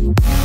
you.